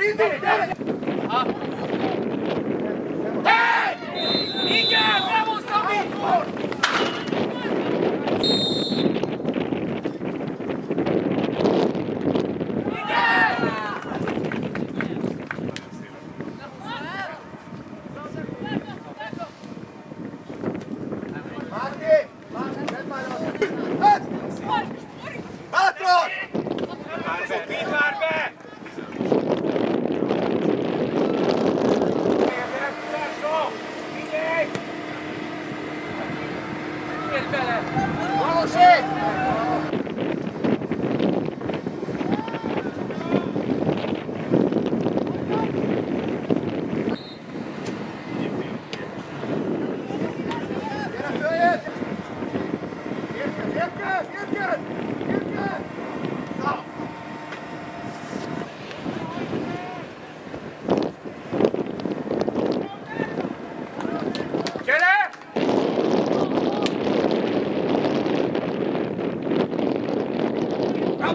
Indíj, gyere! Ha! Bele!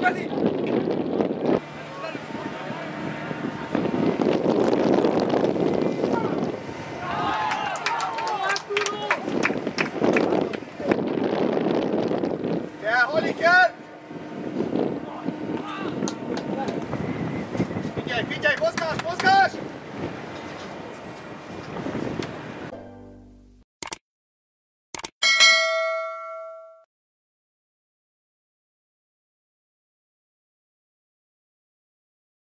vas-y.